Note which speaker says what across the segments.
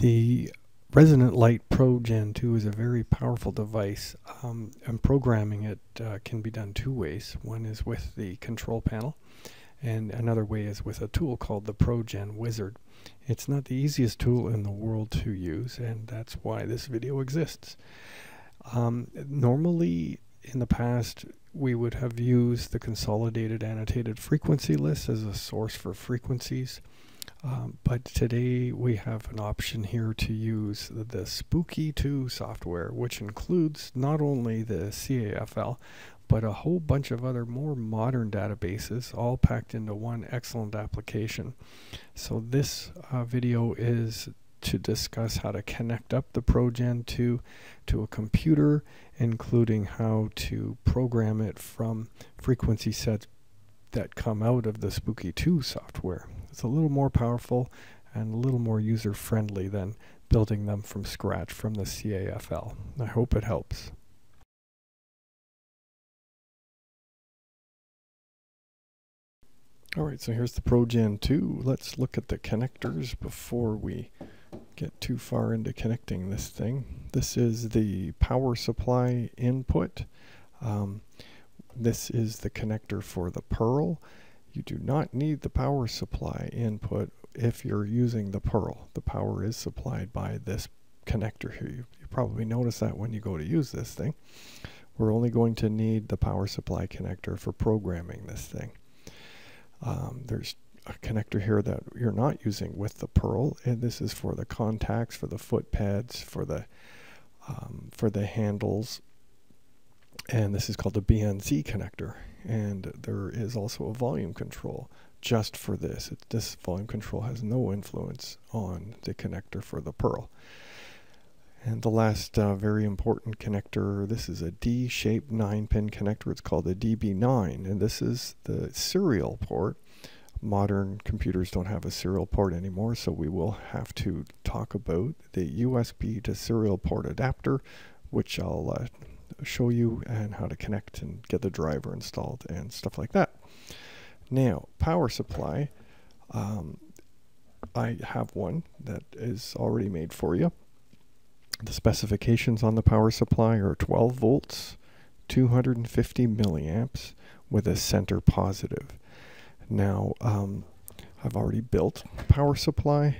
Speaker 1: The Resonant Light ProGen 2 is a very powerful device, um, and programming it uh, can be done two ways. One is with the control panel, and another way is with a tool called the ProGen Wizard. It's not the easiest tool in the world to use, and that's why this video exists. Um, normally, in the past, we would have used the consolidated annotated frequency list as a source for frequencies. Um, but today we have an option here to use the Spooky 2 software, which includes not only the CAFL, but a whole bunch of other more modern databases, all packed into one excellent application. So this uh, video is to discuss how to connect up the ProGen 2 to a computer, including how to program it from frequency sets that come out of the Spooky 2 software. It's a little more powerful and a little more user friendly than building them from scratch from the CAFL. I hope it helps. Alright, so here's the ProGen 2. Let's look at the connectors before we get too far into connecting this thing. This is the power supply input. Um, this is the connector for the Pearl. You do not need the power supply input if you're using the Pearl. The power is supplied by this connector here. You, you probably notice that when you go to use this thing. We're only going to need the power supply connector for programming this thing. Um, there's a connector here that you're not using with the Pearl, and this is for the contacts, for the foot pads, for the um, for the handles, and this is called the BNC connector and there is also a volume control just for this. It, this volume control has no influence on the connector for the Pearl. And the last uh, very important connector, this is a D-shaped 9-pin connector. It's called a DB9, and this is the serial port. Modern computers don't have a serial port anymore, so we will have to talk about the USB to serial port adapter, which I'll uh, show you and how to connect and get the driver installed and stuff like that. Now, power supply. Um, I have one that is already made for you. The specifications on the power supply are 12 volts, 250 milliamps with a center positive. Now, um, I've already built power supply.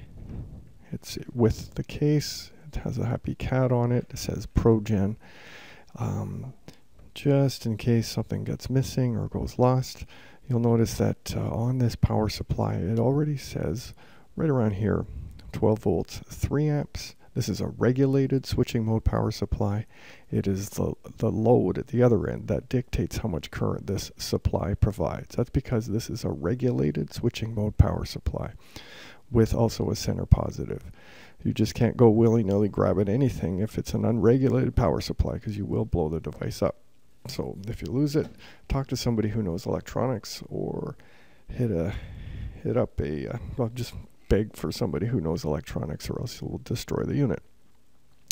Speaker 1: It's with the case. It has a happy cat on it. It says ProGen. Um, just in case something gets missing or goes lost, you'll notice that uh, on this power supply, it already says right around here, 12 volts, 3 amps. This is a regulated switching mode power supply. It is the, the load at the other end that dictates how much current this supply provides. That's because this is a regulated switching mode power supply with also a center positive. You just can't go willy-nilly grabbing anything if it's an unregulated power supply because you will blow the device up. So if you lose it, talk to somebody who knows electronics or hit a hit up a uh, well just beg for somebody who knows electronics or else you'll destroy the unit.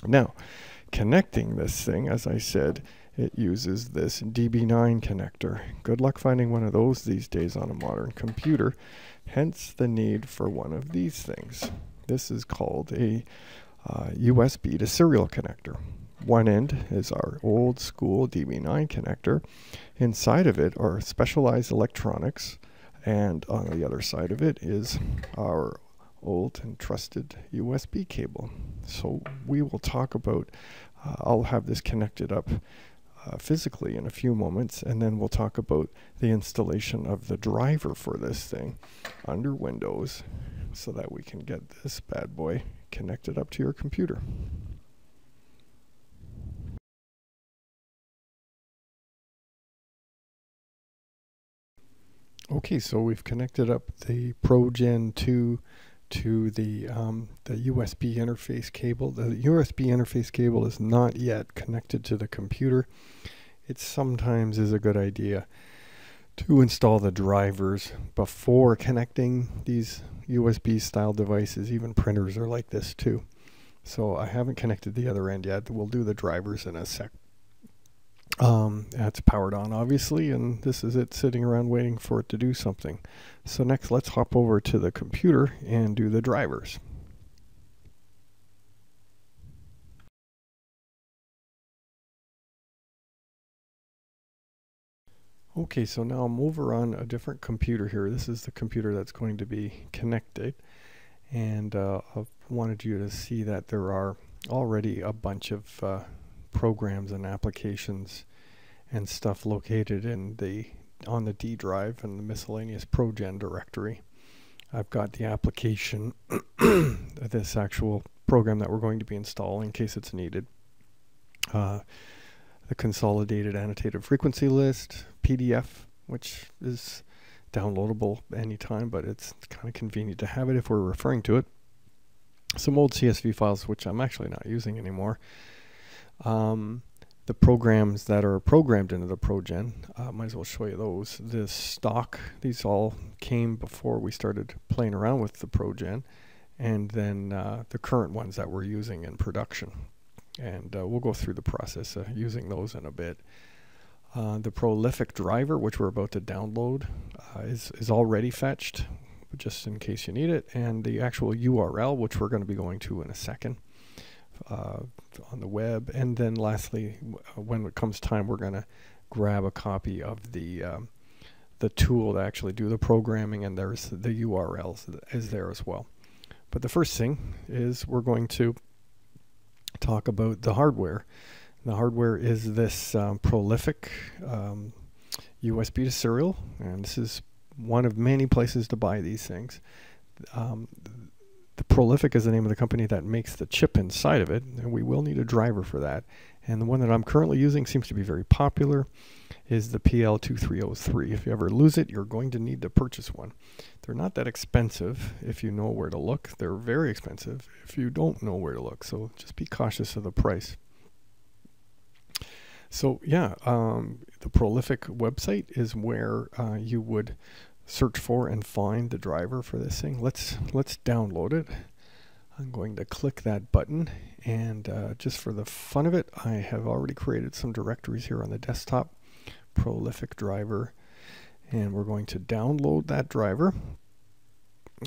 Speaker 1: Now, connecting this thing, as I said, it uses this DB9 connector. Good luck finding one of those these days on a modern computer, hence the need for one of these things. This is called a uh, USB to serial connector. One end is our old school DB9 connector. Inside of it are specialized electronics, and on the other side of it is our old and trusted USB cable. So we will talk about, uh, I'll have this connected up uh, physically in a few moments, and then we'll talk about the installation of the driver for this thing under Windows so that we can get this bad boy connected up to your computer. Okay, so we've connected up the ProGen 2 to the um, the USB interface cable. The USB interface cable is not yet connected to the computer. It sometimes is a good idea to install the drivers before connecting these USB style devices. Even printers are like this too. So I haven't connected the other end yet. We'll do the drivers in a sec um, it's powered on obviously and this is it sitting around waiting for it to do something so next let's hop over to the computer and do the drivers Okay, so now I'm over on a different computer here. This is the computer that's going to be connected. And uh, I wanted you to see that there are already a bunch of uh, programs and applications and stuff located in the on the D drive and the miscellaneous progen directory. I've got the application, this actual program that we're going to be installing in case it's needed. Uh, the consolidated annotated frequency list, PDF, which is downloadable anytime, but it's kind of convenient to have it if we're referring to it. Some old CSV files, which I'm actually not using anymore. Um, the programs that are programmed into the ProGen. Uh, might as well show you those. This stock, these all came before we started playing around with the ProGen, and then uh, the current ones that we're using in production. And uh, we'll go through the process of using those in a bit. Uh, the prolific driver, which we're about to download, uh, is, is already fetched, just in case you need it, and the actual URL, which we're going to be going to in a second on the web. And then lastly, uh, when it comes time, we're going to grab a copy of the um, the tool to actually do the programming, and there's the URLs is there as well. But the first thing is we're going to talk about the hardware. The hardware is this um, prolific um, USB to serial, and this is one of many places to buy these things. Um, the Prolific is the name of the company that makes the chip inside of it, and we will need a driver for that. And the one that I'm currently using seems to be very popular is the PL2303. If you ever lose it, you're going to need to purchase one. They're not that expensive if you know where to look. They're very expensive if you don't know where to look. So just be cautious of the price. So yeah, um, the Prolific website is where uh, you would search for and find the driver for this thing. Let's let's download it. I'm going to click that button and uh, just for the fun of it I have already created some directories here on the desktop prolific driver and we're going to download that driver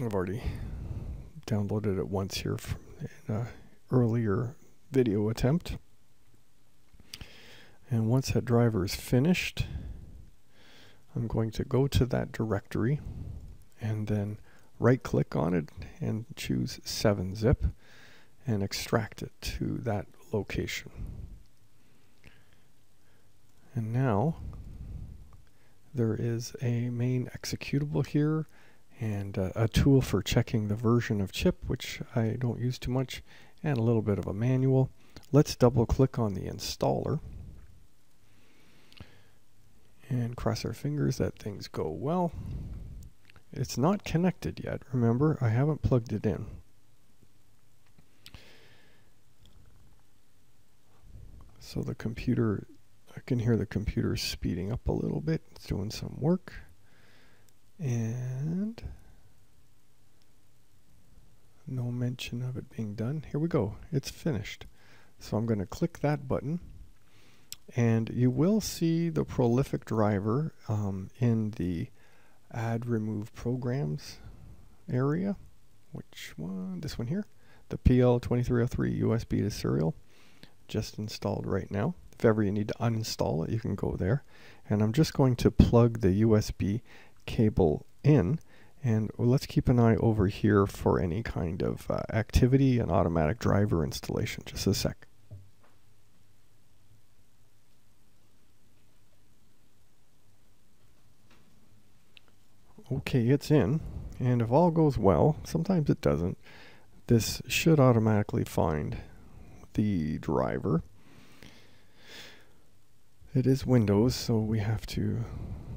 Speaker 1: I've already downloaded it once here from an earlier video attempt and once that driver is finished I'm going to go to that directory and then right click on it and choose 7-zip and extract it to that location. And now there is a main executable here and uh, a tool for checking the version of chip which I don't use too much and a little bit of a manual. Let's double click on the installer and cross our fingers that things go well. It's not connected yet. Remember, I haven't plugged it in. So the computer, I can hear the computer speeding up a little bit. It's doing some work. And no mention of it being done. Here we go. It's finished. So I'm going to click that button and you will see the prolific driver um, in the add remove programs area. Which one? This one here. The PL2303 USB to serial. Just installed right now. If ever you need to uninstall it, you can go there. And I'm just going to plug the USB cable in. And let's keep an eye over here for any kind of uh, activity and automatic driver installation. Just a sec. Okay, it's in, and if all goes well, sometimes it doesn't, this should automatically find the driver. It is Windows, so we have to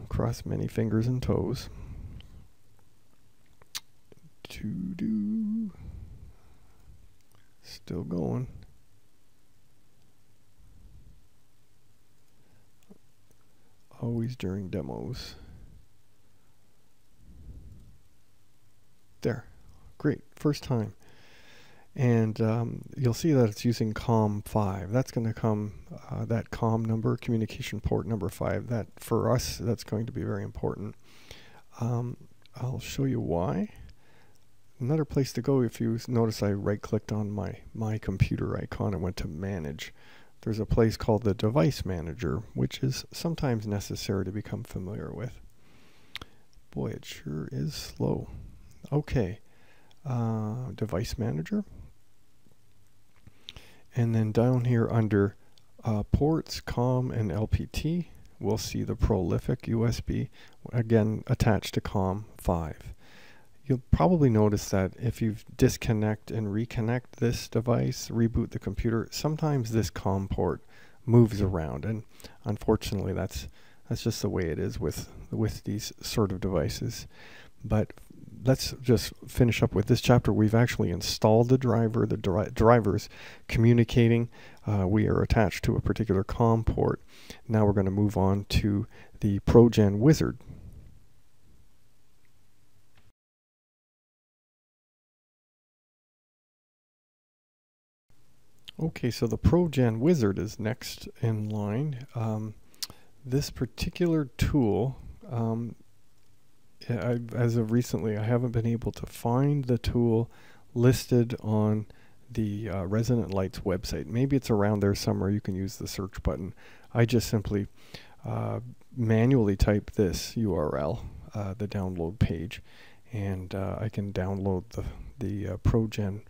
Speaker 1: cross many fingers and toes. To do. Still going. Always during demos. There. Great. First time. And um, you'll see that it's using COM5. That's going to come, uh, that COM number, communication port number 5. That, for us, that's going to be very important. Um, I'll show you why. Another place to go, if you notice I right-clicked on my My Computer icon and went to Manage. there's a place called the Device Manager, which is sometimes necessary to become familiar with. Boy, it sure is slow. Okay, uh, Device Manager. And then down here under uh, ports, COM, and LPT, we'll see the prolific USB, again attached to COM 5. You'll probably notice that if you disconnect and reconnect this device, reboot the computer, sometimes this COM port moves around, and unfortunately that's that's just the way it is with with these sort of devices. But let's just finish up with this chapter. We've actually installed the driver. The dri driver's communicating. Uh, we are attached to a particular COM port. Now we're going to move on to the ProGen wizard. Okay, so the ProGen wizard is next in line. Um, this particular tool um, I, as of recently, I haven't been able to find the tool listed on the uh, Resonant Lights website. Maybe it's around there somewhere. You can use the search button. I just simply uh, manually type this URL, uh, the download page, and uh, I can download the, the uh, ProGen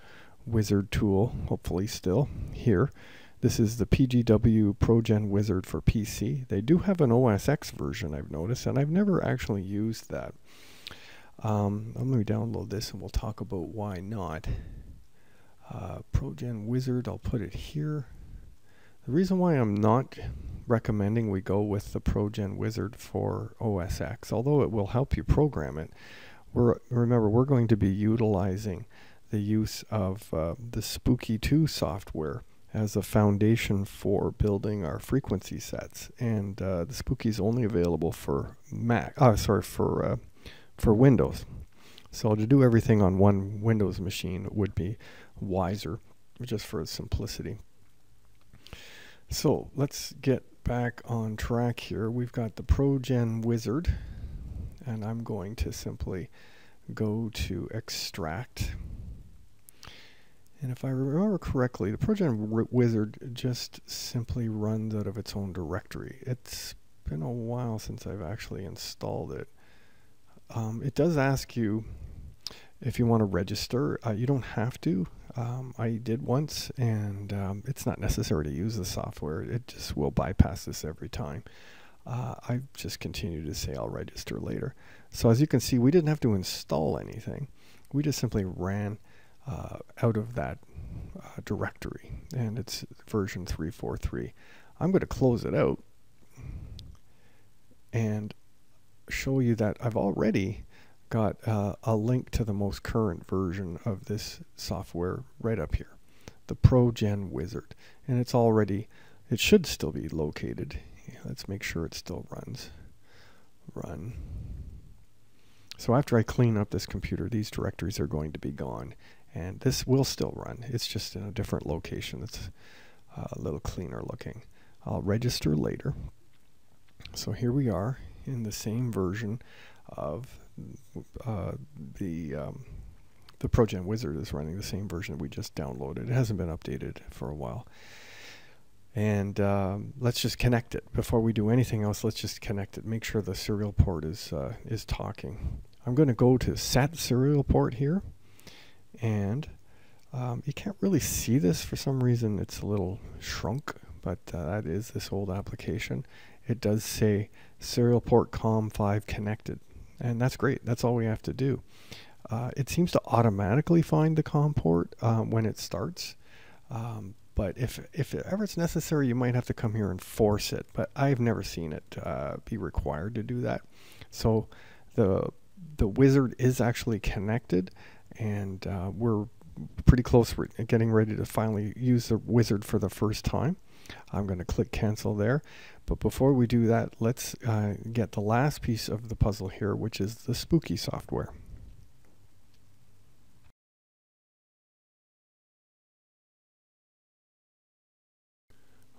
Speaker 1: Wizard tool, hopefully still here. This is the PGW ProGen Wizard for PC. They do have an OS X version, I've noticed, and I've never actually used that. Um, let me download this and we'll talk about why not. Uh, ProGen Wizard, I'll put it here. The reason why I'm not recommending we go with the ProGen Wizard for OS X, although it will help you program it, we're, remember we're going to be utilizing the use of uh, the Spooky 2 software as a foundation for building our frequency sets. And uh, the Spooky is only available for Mac. Oh, sorry, for uh, for Windows. So to do everything on one Windows machine would be wiser, just for simplicity. So let's get back on track here. We've got the ProGen Wizard, and I'm going to simply go to extract and if I remember correctly, the ProGen Wizard just simply runs out of its own directory. It's been a while since I've actually installed it. Um, it does ask you if you want to register. Uh, you don't have to. Um, I did once, and um, it's not necessary to use the software. It just will bypass this every time. Uh, I just continue to say I'll register later. So as you can see, we didn't have to install anything. We just simply ran uh, out of that uh, directory and it's version 343. I'm going to close it out and show you that I've already got uh, a link to the most current version of this software right up here, the ProGen Wizard. And it's already, it should still be located. Yeah, let's make sure it still runs. Run. So after I clean up this computer, these directories are going to be gone. And this will still run. It's just in a different location. It's uh, a little cleaner looking. I'll register later. So here we are in the same version of uh, the um, the ProGen Wizard is running the same version we just downloaded. It hasn't been updated for a while. And um, let's just connect it. Before we do anything else, let's just connect it. Make sure the serial port is, uh, is talking. I'm going to go to set serial port here and um, you can't really see this for some reason it's a little shrunk but uh, that is this old application it does say serial port com5 connected. And that's great. That's all we have to do. Uh, it seems to automatically find the COM port uh, when it starts. Um, but if if ever it's necessary you might have to come here and force it. But I've never seen it uh, be required to do that. So the the wizard is actually connected and uh, we're pretty close. We're getting ready to finally use the wizard for the first time I'm going to click cancel there but before we do that let's uh, get the last piece of the puzzle here which is the spooky software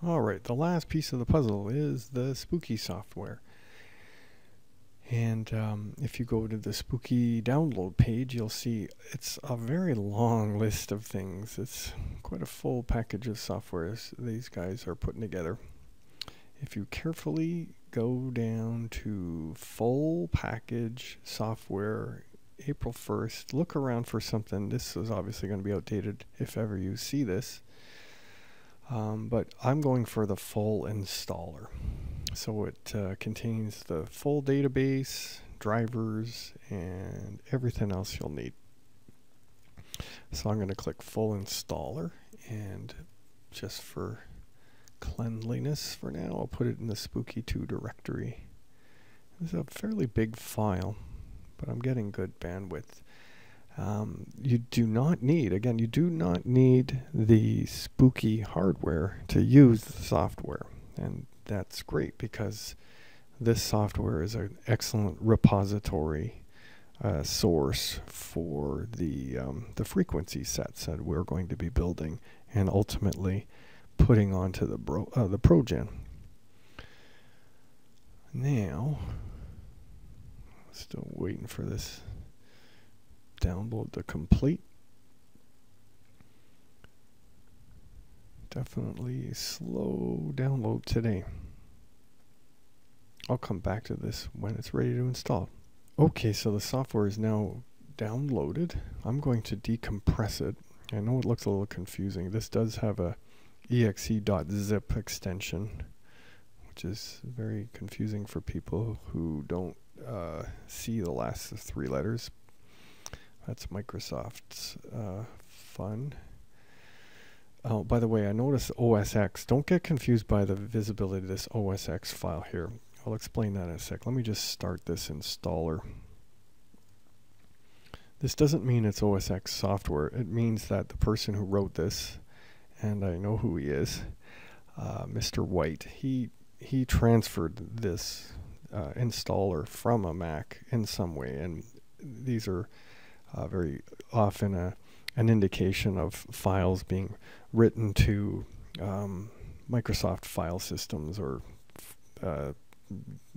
Speaker 1: Alright, the last piece of the puzzle is the spooky software. And um, if you go to the spooky download page, you'll see it's a very long list of things. It's quite a full package of software these guys are putting together. If you carefully go down to full package software April 1st, look around for something. This is obviously going to be outdated if ever you see this. Um, but I'm going for the full installer. So it uh, contains the full database, drivers, and everything else you'll need. So I'm going to click full installer and just for cleanliness for now, I'll put it in the Spooky 2 directory. It's a fairly big file, but I'm getting good bandwidth. Um, you do not need, again, you do not need the spooky hardware to use the software. And that's great because this software is an excellent repository uh, source for the um, the frequency sets that we're going to be building and ultimately putting onto the bro uh, the ProGen. Now, still waiting for this download to complete. Definitely slow download today. I'll come back to this when it's ready to install. Okay, so the software is now downloaded. I'm going to decompress it. I know it looks a little confusing. This does have a exe.zip extension, which is very confusing for people who don't uh, see the last three letters. That's Microsoft's uh, fun. Oh, by the way, I noticed OSX. Don't get confused by the visibility of this OSX file here. I'll explain that in a sec. Let me just start this installer. This doesn't mean it's OSX software. It means that the person who wrote this, and I know who he is, uh, Mr. White, he he transferred this uh, installer from a Mac in some way, and these are uh, very often a an indication of files being written to um, Microsoft file systems or uh,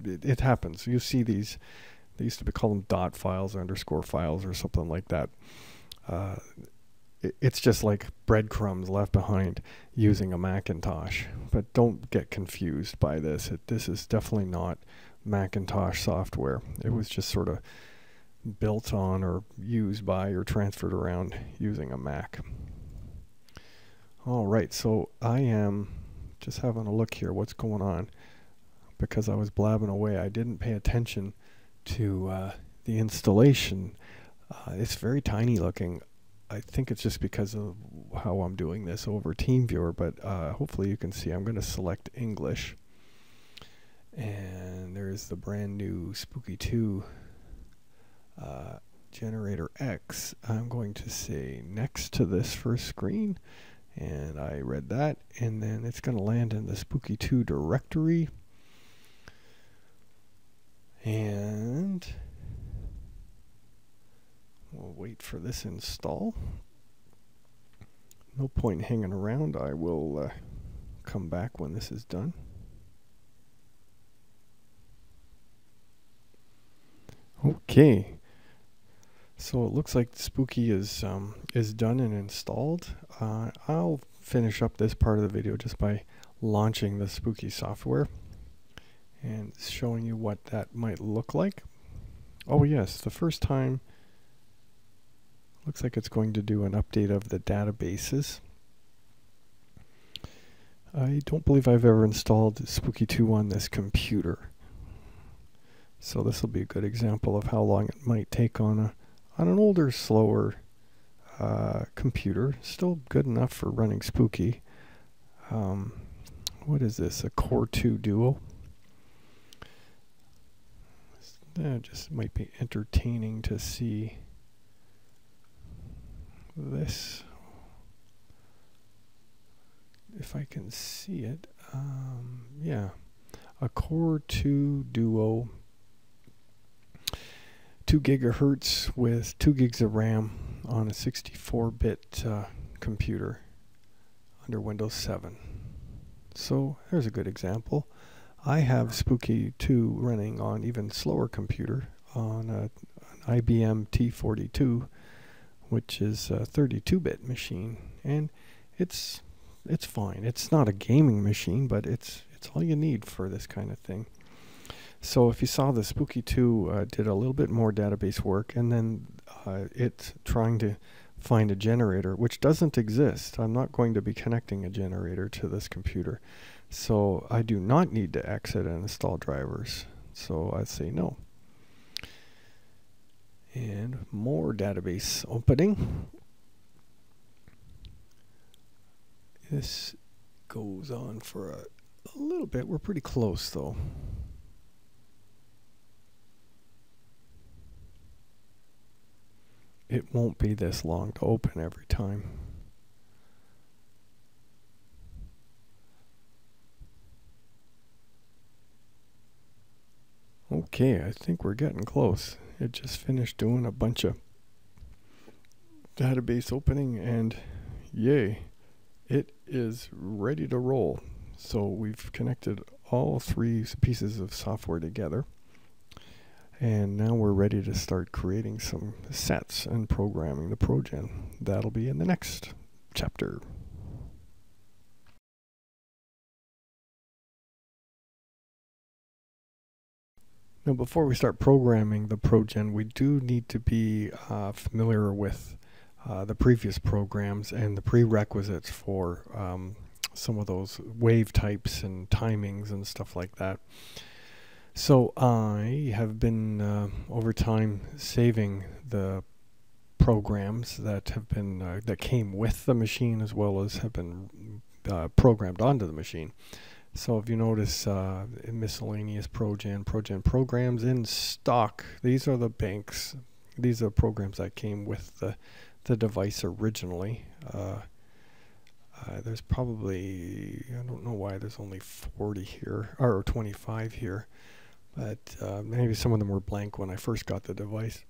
Speaker 1: it, it, happens. You see these, they used to be called them dot files or underscore files or something like that. Uh, it, it's just like breadcrumbs left behind using a Macintosh. But don't get confused by this. It, this is definitely not Macintosh software. It was just sort of built on or used by or transferred around using a Mac. All right, so I am just having a look here. What's going on? Because I was blabbing away, I didn't pay attention to uh, the installation. Uh, it's very tiny looking. I think it's just because of how I'm doing this over TeamViewer, but uh, hopefully you can see. I'm going to select English. And there's the brand new Spooky 2 uh, generator X, I'm going to say next to this first screen. And I read that. And then it's going to land in the Spooky 2 directory. And we'll wait for this install. No point hanging around. I will uh, come back when this is done. Okay. So it looks like Spooky is um, is done and installed. Uh, I'll finish up this part of the video just by launching the Spooky software and showing you what that might look like. Oh yes, the first time looks like it's going to do an update of the databases. I don't believe I've ever installed Spooky 2 on this computer. So this will be a good example of how long it might take on a on an older, slower uh, computer. Still good enough for running Spooky. Um, what is this? A Core 2 Duo? That just might be entertaining to see this. If I can see it. Um, yeah. A Core 2 Duo 2 gigahertz with 2 gigs of RAM on a 64-bit uh, computer under Windows 7. So there's a good example. I have Spooky 2 running on even slower computer on a, an IBM T42, which is a 32-bit machine, and it's it's fine. It's not a gaming machine, but it's it's all you need for this kind of thing. So if you saw the Spooky 2 uh, did a little bit more database work, and then uh, it's trying to find a generator, which doesn't exist. I'm not going to be connecting a generator to this computer. So I do not need to exit and install drivers. So I say no. And more database opening. This goes on for a, a little bit. We're pretty close though. It won't be this long to open every time. Okay, I think we're getting close. It just finished doing a bunch of database opening and yay, it is ready to roll. So we've connected all three pieces of software together. And now we're ready to start creating some sets and programming the ProGen. That'll be in the next chapter. Now, before we start programming the ProGen, we do need to be uh, familiar with uh, the previous programs and the prerequisites for um, some of those wave types and timings and stuff like that. So I have been uh, over time saving the programs that have been uh, that came with the machine as well as have been uh, programmed onto the machine. So if you notice uh, miscellaneous ProGen, ProGen programs in stock, these are the banks. These are programs that came with the, the device originally. Uh, uh, there's probably, I don't know why there's only 40 here, or 25 here, but uh, maybe some of them were blank when I first got the device.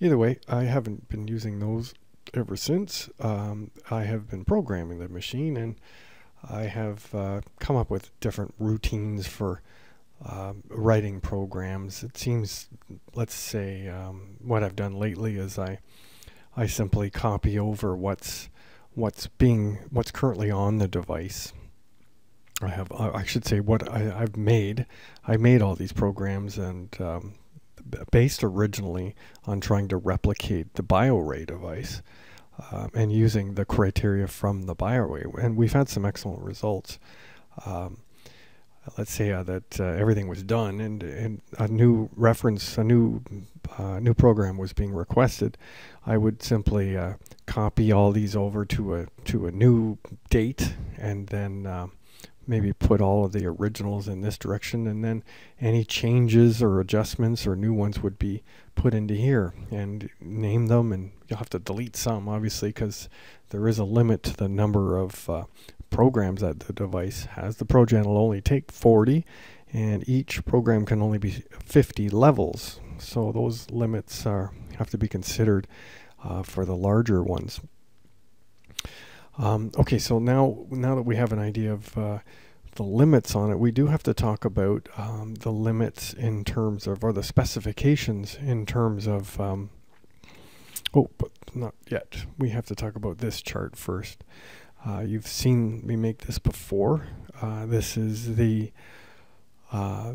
Speaker 1: Either way, I haven't been using those ever since. Um, I have been programming the machine and I have uh, come up with different routines for uh, writing programs. It seems, let's say, um, what I've done lately is I, I simply copy over what's, what's being, what's currently on the device. I have, uh, I should say, what I, have made. I made all these programs and um, based originally on trying to replicate the BioRay device um, and using the criteria from the BioRay. And we've had some excellent results. Um, let's say uh, that uh, everything was done and, and a new reference, a new uh, new program was being requested, I would simply uh, copy all these over to a to a new date and then um, maybe put all of the originals in this direction and then any changes or adjustments or new ones would be put into here and name them and you'll have to delete some obviously because there is a limit to the number of uh, programs that the device has. The ProGen will only take 40 and each program can only be 50 levels so those limits are have to be considered uh, for the larger ones. Um, okay, so now now that we have an idea of uh, the limits on it, we do have to talk about um, the limits in terms of, or the specifications in terms of, um, oh, but not yet. We have to talk about this chart first. Uh, you've seen me make this before. Uh, this is the, uh,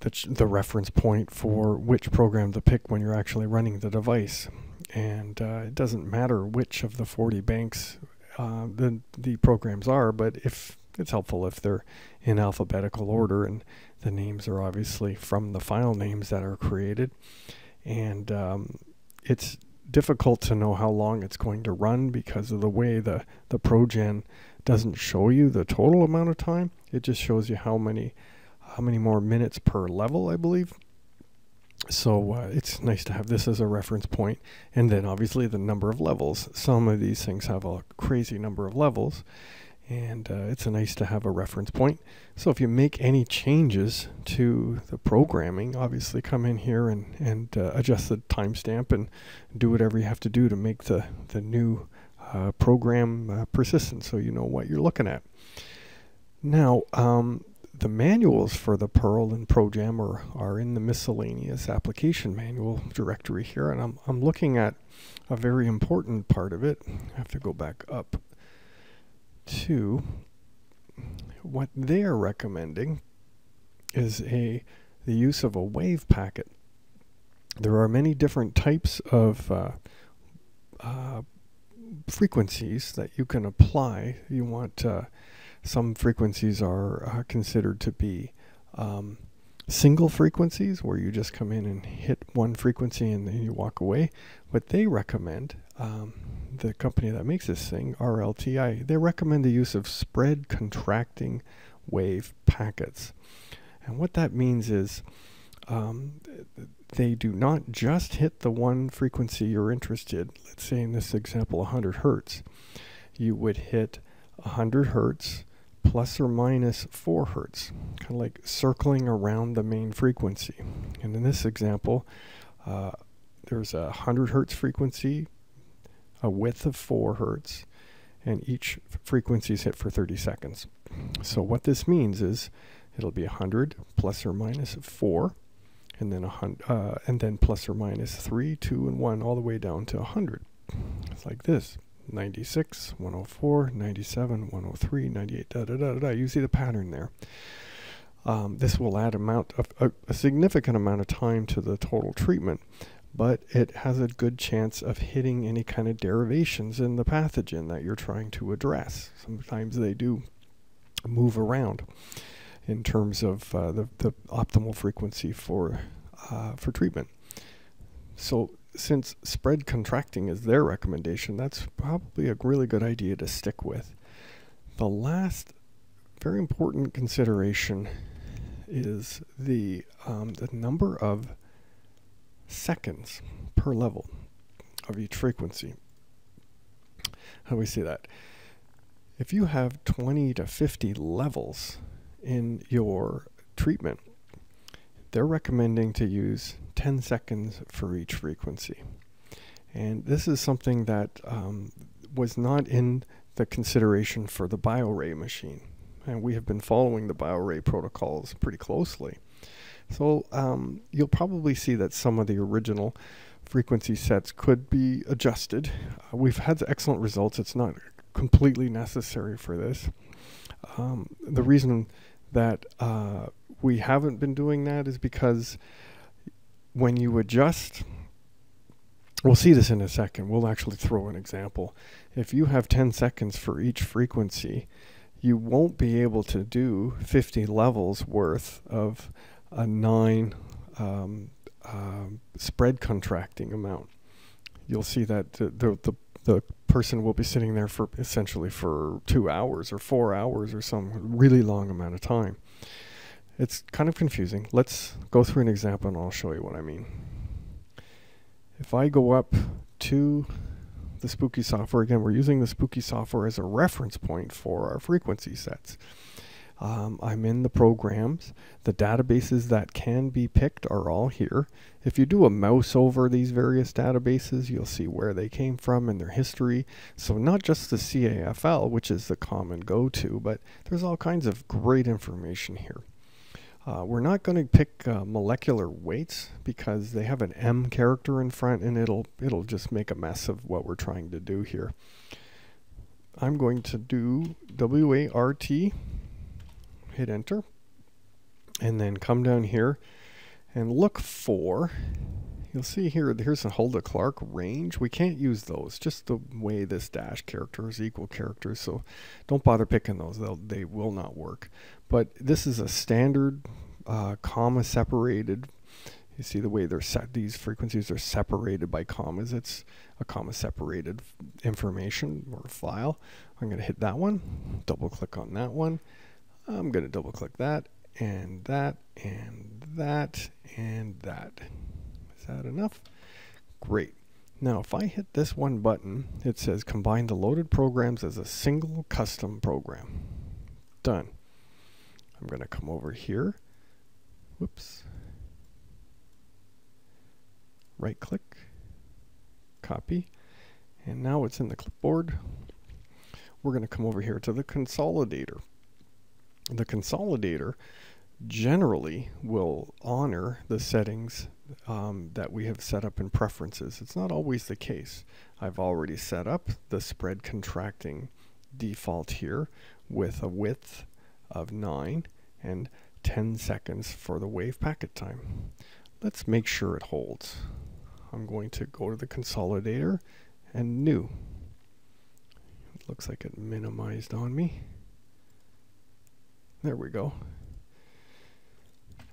Speaker 1: the, the reference point for which program to pick when you're actually running the device. And uh, it doesn't matter which of the 40 banks uh, the the programs are, but if it's helpful if they're in alphabetical order and the names are obviously from the file names that are created, and um, it's difficult to know how long it's going to run because of the way the the ProGen doesn't show you the total amount of time. It just shows you how many how many more minutes per level, I believe so uh, it's nice to have this as a reference point. And then obviously the number of levels. Some of these things have a crazy number of levels and uh, it's nice to have a reference point. So if you make any changes to the programming obviously come in here and, and uh, adjust the timestamp and do whatever you have to do to make the, the new uh, program uh, persistent so you know what you're looking at. Now um, the manuals for the Pearl and ProGen are, are in the miscellaneous application manual directory here, and I'm, I'm looking at a very important part of it. I have to go back up to what they are recommending is a the use of a wave packet. There are many different types of uh, uh, frequencies that you can apply. You want uh, some frequencies are uh, considered to be um, single frequencies where you just come in and hit one frequency and then you walk away. What they recommend, um, the company that makes this thing, RLTI, they recommend the use of spread contracting wave packets. And what that means is um, they do not just hit the one frequency you're interested. Let's say in this example, 100 hertz. You would hit 100 hertz plus or minus 4 hertz, kind of like circling around the main frequency. And in this example, uh, there's a 100 hertz frequency, a width of 4 hertz, and each frequency is hit for 30 seconds. So what this means is it'll be 100 plus or minus 4 and then uh, and then plus or minus 3 2 and 1 all the way down to 100 it's like this 96 104 97 103 98 da da da da. You see the pattern there. Um, this will add amount of, a, a significant amount of time to the total treatment but it has a good chance of hitting any kind of derivations in the pathogen that you're trying to address. Sometimes they do move around in terms of uh, the, the optimal frequency for, uh, for treatment. So since spread contracting is their recommendation, that's probably a really good idea to stick with. The last very important consideration is the, um, the number of seconds per level of each frequency. How do we see that? If you have 20 to 50 levels in your treatment, they're recommending to use 10 seconds for each frequency. And this is something that um, was not in the consideration for the BioRay machine. And we have been following the BioRay protocols pretty closely. So um, you'll probably see that some of the original frequency sets could be adjusted. Uh, we've had excellent results. It's not completely necessary for this. Um, the reason that uh, we haven't been doing that is because when you adjust, we'll see this in a second. We'll actually throw an example. If you have 10 seconds for each frequency, you won't be able to do 50 levels worth of a 9 um, uh, spread contracting amount. You'll see that the, the, the, the person will be sitting there for essentially for two hours or four hours or some really long amount of time. It's kind of confusing. Let's go through an example and I'll show you what I mean. If I go up to the Spooky software, again, we're using the Spooky software as a reference point for our frequency sets. Um, I'm in the programs. The databases that can be picked are all here. If you do a mouse over these various databases, you'll see where they came from and their history. So not just the CAFL, which is the common go-to, but there's all kinds of great information here. Uh, we're not going to pick uh, molecular weights because they have an M character in front and it'll it'll just make a mess of what we're trying to do here. I'm going to do WART hit enter, and then come down here and look for, you'll see here, here's a Hulda Clark range. We can't use those, just the way this dash character is equal characters, so don't bother picking those, They'll, they will not work. But this is a standard uh, comma separated you see the way they're set these frequencies are separated by commas it's a comma separated information or file i'm going to hit that one double click on that one I'm going to double click that and that and that and that. Is that enough? Great. Now if I hit this one button, it says combine the loaded programs as a single custom program. Done. I'm going to come over here. Whoops. Right click, copy, and now it's in the clipboard. We're going to come over here to the consolidator The consolidator generally will honor the settings um, that we have set up in preferences. It's not always the case. I've already set up the spread contracting default here with a width of 9 and 10 seconds for the wave packet time. Let's make sure it holds. I'm going to go to the consolidator and new. It looks like it minimized on me. There we go.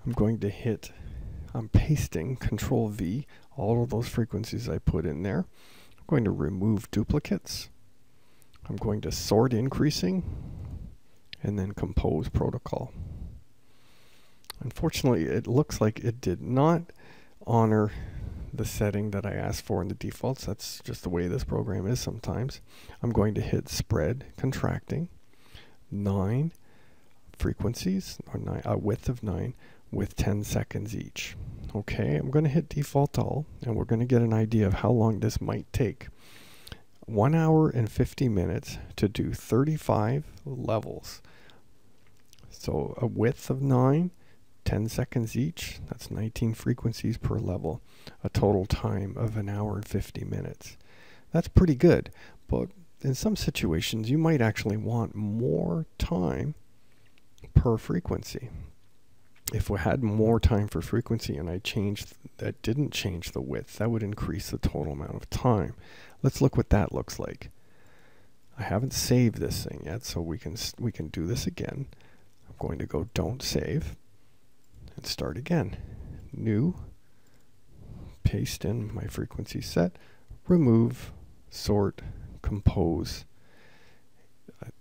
Speaker 1: I'm going to hit, I'm pasting Control V, all of those frequencies I put in there. I'm going to remove duplicates. I'm going to sort increasing and then compose protocol. Unfortunately, it looks like it did not honor the setting that I asked for in the defaults. That's just the way this program is sometimes. I'm going to hit spread contracting, 9 frequencies, or nine, a width of 9 with 10 seconds each. Okay, I'm going to hit default all, and we're going to get an idea of how long this might take. 1 hour and 50 minutes to do 35 levels. So a width of 9, 10 seconds each, that's 19 frequencies per level, a total time of an hour and 50 minutes. That's pretty good, but in some situations you might actually want more time per frequency. If we had more time for frequency and I changed that didn't change the width, that would increase the total amount of time. Let's look what that looks like. I haven't saved this thing yet, so we can we can do this again. I'm going to go don't save and start again. New, paste in my frequency set, remove, sort, compose.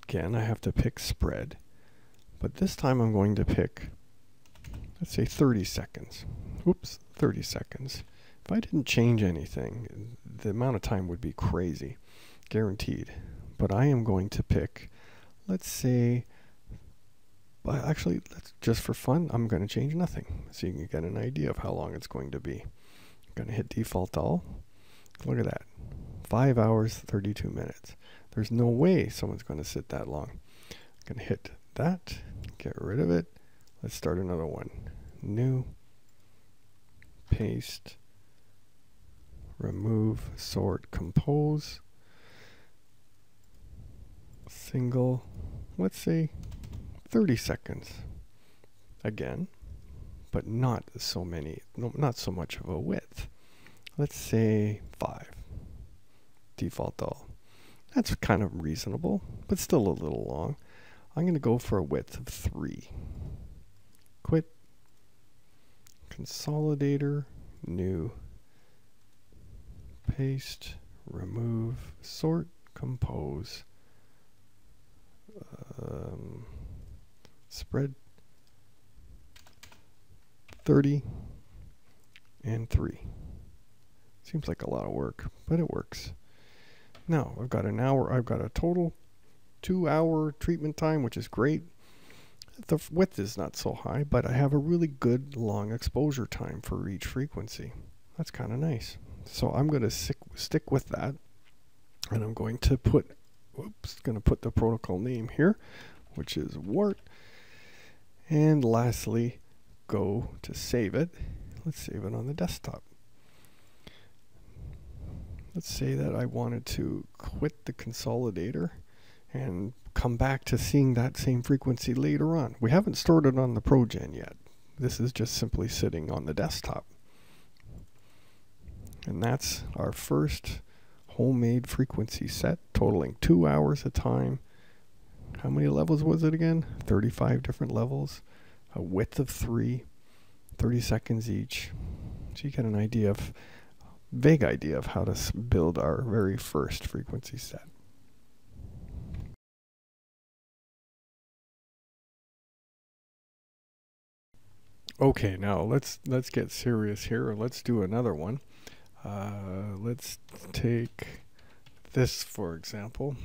Speaker 1: Again, I have to pick spread, but this time I'm going to pick, let's say 30 seconds. Oops, 30 seconds. If I didn't change anything, the amount of time would be crazy, guaranteed. But I am going to pick, let's say, but actually, let's, just for fun, I'm going to change nothing. So you can get an idea of how long it's going to be. I'm going to hit default all. Look at that. 5 hours, 32 minutes. There's no way someone's going to sit that long. I'm going to hit that, get rid of it. Let's start another one. New, paste, remove, sort, compose, single, let's say 30 seconds again, but not so many, no, not so much of a width. Let's say 5. Default all. That's kind of reasonable, but still a little long. I'm going to go for a width of 3. Quit. Consolidator. New. Paste. Remove. Sort. Compose. Um, spread 30 and 3. Seems like a lot of work, but it works. Now, I've got an hour, I've got a total two hour treatment time, which is great. The width is not so high, but I have a really good long exposure time for each frequency. That's kind of nice. So I'm going to stick with that. And I'm going to put, whoops, going to put the protocol name here, which is WART. And lastly, go to save it. Let's save it on the desktop. Let's say that I wanted to quit the consolidator and come back to seeing that same frequency later on. We haven't stored it on the ProGen yet. This is just simply sitting on the desktop. And that's our first homemade frequency set, totaling two hours of time how many levels was it again? 35 different levels, a width of three, 30 seconds each. So you get an idea of, vague idea of how to build our very first frequency set. Okay, now let's let's get serious here. Let's do another one. Uh, let's take this for example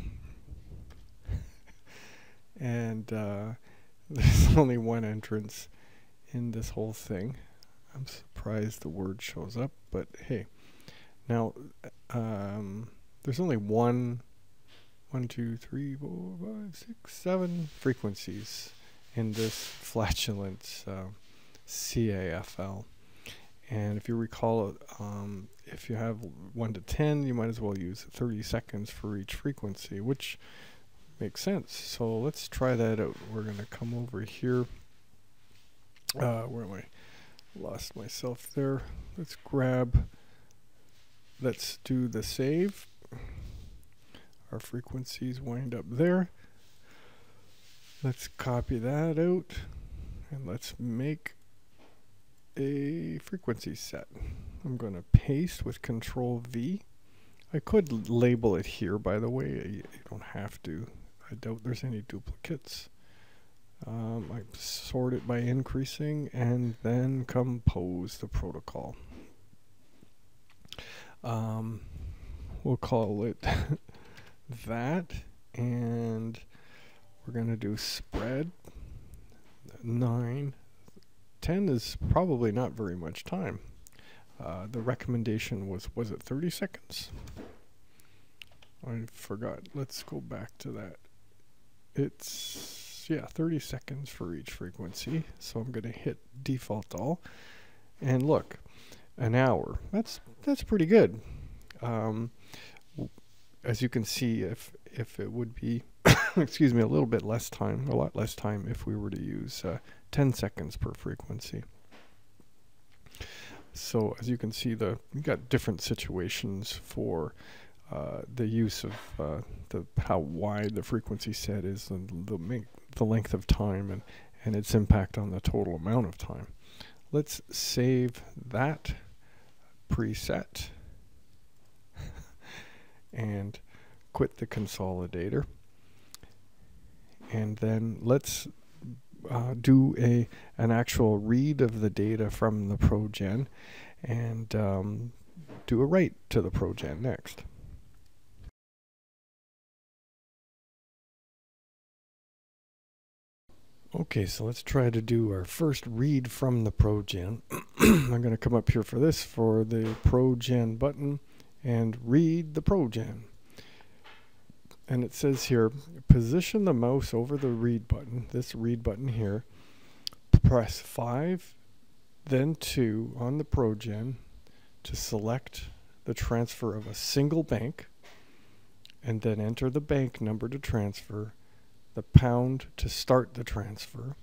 Speaker 1: and uh, there's only one entrance in this whole thing. I'm surprised the word shows up, but hey. Now, um, there's only one, one, two, three, four, five, six, seven frequencies in this flatulence uh, CAFL. And if you recall, um, if you have 1 to 10, you might as well use 30 seconds for each frequency, which makes sense. So let's try that out. We're going to come over here. Uh, where am I? Lost myself there. Let's grab, let's do the save. Our frequencies wind up there. Let's copy that out and let's make a frequency set. I'm going to paste with control V. I could label it here by the way, you don't have to. I doubt there's any duplicates. Um, I sort it by increasing and then compose the protocol. Um, we'll call it that and we're going to do spread 9 10 is probably not very much time. Uh, the recommendation was was it 30 seconds? I forgot. Let's go back to that. It's yeah 30 seconds for each frequency so I'm gonna hit default all. And look an hour. That's that's pretty good. Um, as you can see if if it would be excuse me a little bit less time a lot less time if we were to use uh, 10 seconds per frequency so as you can see the you got different situations for uh, the use of uh, the how wide the frequency set is and the the length of time and and its impact on the total amount of time let's save that preset and quit the consolidator. And then let's uh, do a an actual read of the data from the ProGen and um, do a write to the ProGen next. Okay, so let's try to do our first read from the ProGen. I'm going to come up here for this for the ProGen button and read the ProGen. And it says here, position the mouse over the read button, this read button here, press 5, then 2 on the ProGen to select the transfer of a single bank, and then enter the bank number to transfer, the pound to start the transfer,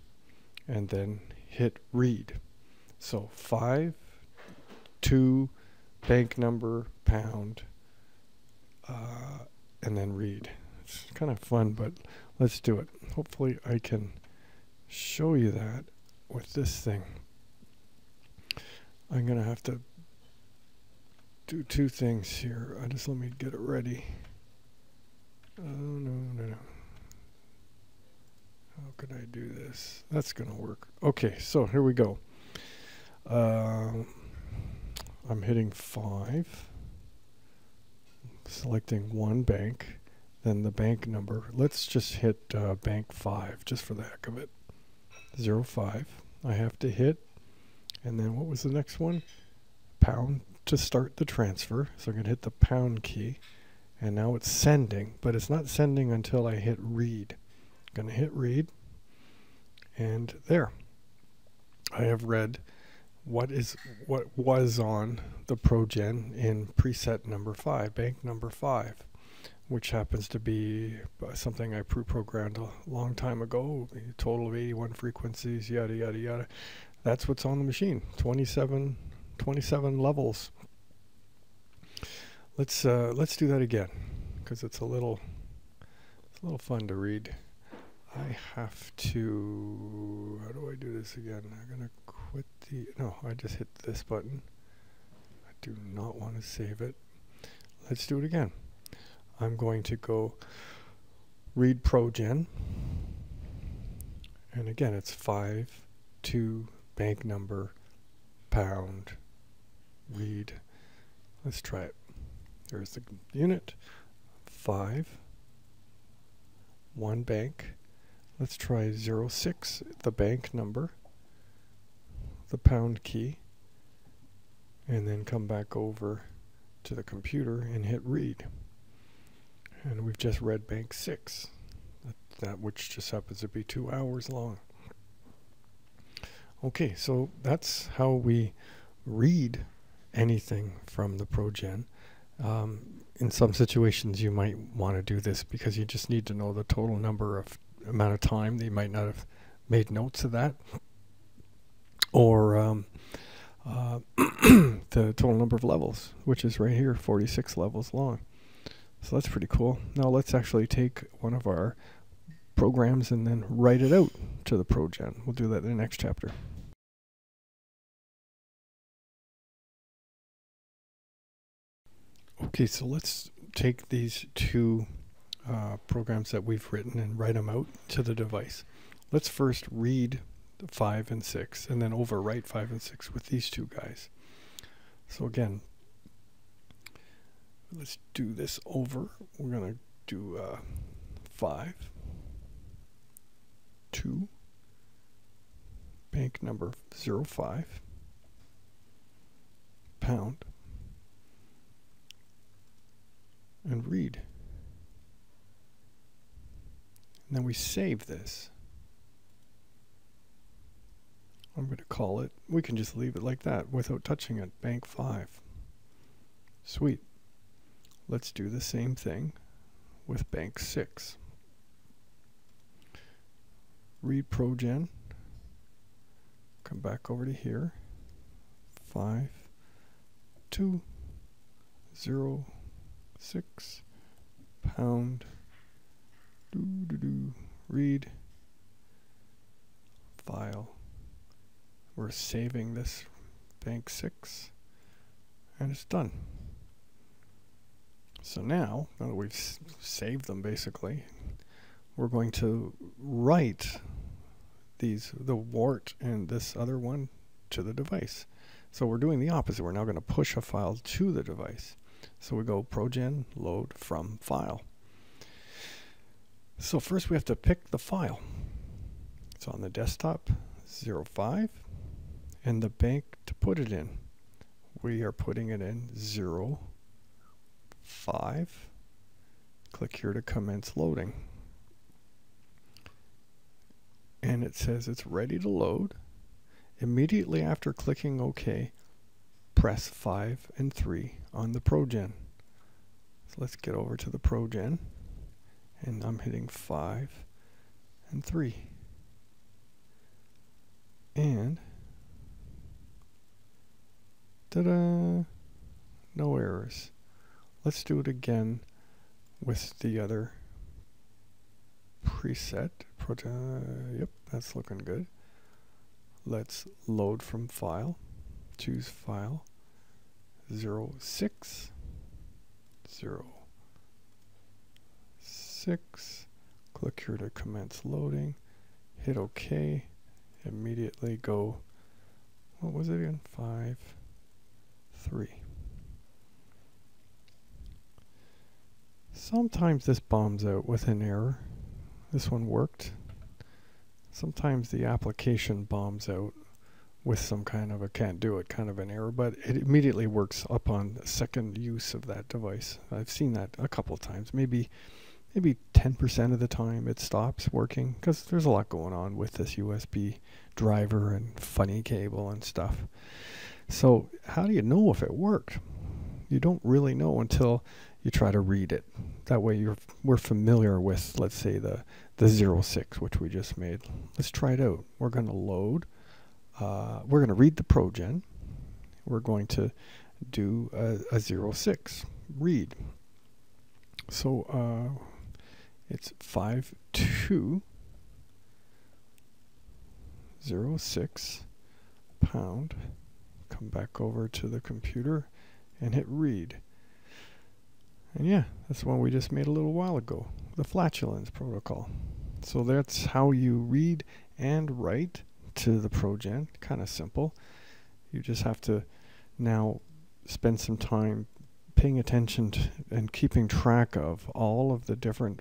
Speaker 1: and then hit read. So 5, 2, bank number, pound, uh, and then read. It's kind of fun, but let's do it. Hopefully I can show you that with this thing. I'm going to have to do two things here. Uh, just let me get it ready. Oh, no, no, no. How could I do this? That's going to work. Okay, so here we go. Uh, I'm hitting 5 selecting one bank, then the bank number. Let's just hit uh, bank 5 just for the heck of it. 05 I have to hit. And then what was the next one? Pound to start the transfer. So I'm going to hit the pound key. And now it's sending, but it's not sending until I hit read. I'm going to hit read. And there. I have read what is what was on the ProGen in preset number five, bank number five, which happens to be uh, something I pre-programmed a long time ago. A total of 81 frequencies, yada yada yada. That's what's on the machine. 27, 27 levels. Let's uh, let's do that again because it's a little it's a little fun to read. I have to. How do I do this again? I'm gonna quit the. No, I just hit this button. I do not want to save it. Let's do it again. I'm going to go read ProGen. And again, it's 5 2 bank number pound read. Let's try it. There's the unit 5 1 bank Let's try 06, the bank number, the pound key, and then come back over to the computer and hit read. And we've just read bank 6, that, that which just happens to be two hours long. Okay, so that's how we read anything from the ProGen. Um, in some situations, you might want to do this because you just need to know the total number of amount of time. They might not have made notes of that, or um, uh, the total number of levels, which is right here, 46 levels long. So that's pretty cool. Now let's actually take one of our programs and then write it out to the ProGen. We'll do that in the next chapter. Okay, so let's take these two uh, programs that we've written and write them out to the device. Let's first read 5 and 6 and then overwrite 5 and 6 with these two guys. So again, let's do this over. We're going to do uh, 5, 2, bank number 05, pound, and read. And then we save this. I'm going to call it, we can just leave it like that without touching it, bank 5. Sweet. Let's do the same thing with bank 6. Read ProGen. Come back over to here. 5, 2, 0, six pound do do do read file we're saving this bank 6 and it's done. So now now that we've saved them basically we're going to write these the wart and this other one to the device. So we're doing the opposite. We're now going to push a file to the device. So we go ProGen load from file. So first we have to pick the file. It's on the desktop 05 and the bank to put it in. We are putting it in 0, 05. Click here to commence loading. And it says it's ready to load. Immediately after clicking OK, press 5 and 3 on the ProGen. So let's get over to the ProGen and I'm hitting 5 and 3. And ta-da! No errors. Let's do it again with the other preset. yep, that's looking good. Let's load from file. Choose file zero six zero six. Click here to commence loading. Hit OK. Immediately go. What was it again? Five three. Sometimes this bombs out with an error. This one worked. Sometimes the application bombs out with some kind of a can't do it kind of an error, but it immediately works upon second use of that device. I've seen that a couple of times. Maybe maybe 10% of the time it stops working because there's a lot going on with this USB driver and funny cable and stuff. So how do you know if it worked? You don't really know until you try to read it. That way you're we're familiar with let's say the the 06 which we just made. Let's try it out. We're going to load uh, we're going to read the ProGen. We're going to do a, a 06 read. So uh, it's 5206 pound. Come back over to the computer and hit read. And yeah, that's one we just made a little while ago, the flatulence protocol. So that's how you read and write to the ProGen. Kind of simple. You just have to now spend some time paying attention to and keeping track of all of the different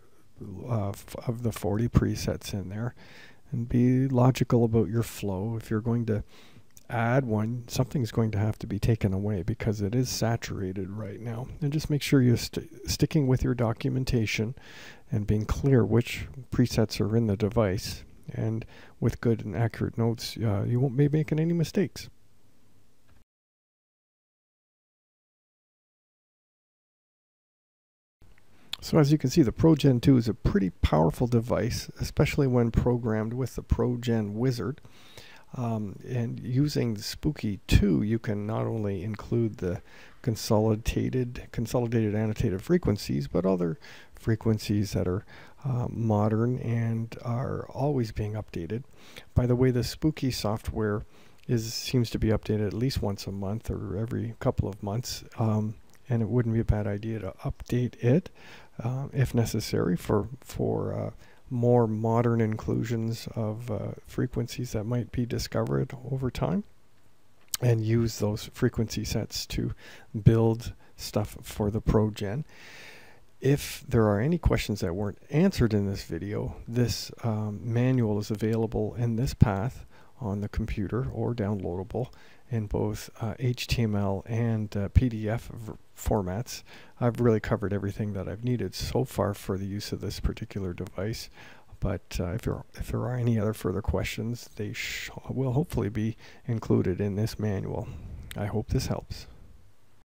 Speaker 1: uh, of the 40 presets in there and be logical about your flow. If you're going to add one, something's going to have to be taken away because it is saturated right now. And just make sure you're st sticking with your documentation and being clear which presets are in the device And with good and accurate notes, uh, you won't be making any mistakes. So as you can see, the ProGen 2 is a pretty powerful device, especially when programmed with the ProGen Wizard. Um, and using Spooky 2, you can not only include the consolidated, consolidated annotated frequencies, but other frequencies that are uh, modern and are always being updated. By the way, the Spooky software is seems to be updated at least once a month or every couple of months. Um, and it wouldn't be a bad idea to update it uh, if necessary for for uh, more modern inclusions of uh, frequencies that might be discovered over time and use those frequency sets to build stuff for the ProGen. If there are any questions that weren't answered in this video, this um, manual is available in this path on the computer or downloadable in both uh, HTML and uh, PDF formats. I've really covered everything that I've needed so far for the use of this particular device. But uh, if, if there are any other further questions, they will hopefully be included in this manual. I hope this helps.